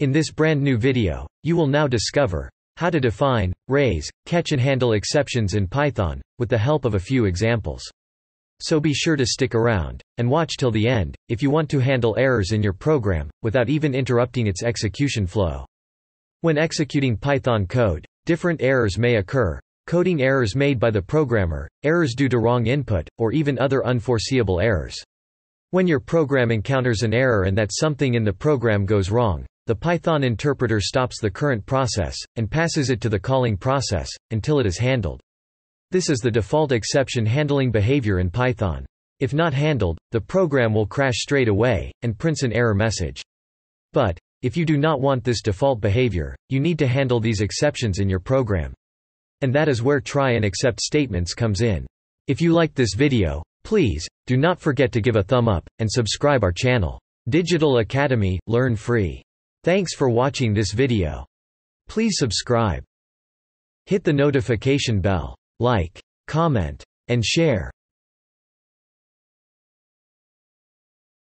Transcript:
In this brand new video, you will now discover how to define, raise, catch and handle exceptions in Python, with the help of a few examples. So be sure to stick around, and watch till the end, if you want to handle errors in your program, without even interrupting its execution flow. When executing Python code, different errors may occur, coding errors made by the programmer, errors due to wrong input, or even other unforeseeable errors. When your program encounters an error and that something in the program goes wrong, the Python interpreter stops the current process, and passes it to the calling process, until it is handled. This is the default exception handling behavior in Python. If not handled, the program will crash straight away, and prints an error message. But, if you do not want this default behavior, you need to handle these exceptions in your program. And that is where try and except statements comes in. If you liked this video, please, do not forget to give a thumb up, and subscribe our channel. Digital Academy, learn free. Thanks for watching this video. Please subscribe. Hit the notification bell. Like, comment, and share.